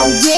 Oh yeah.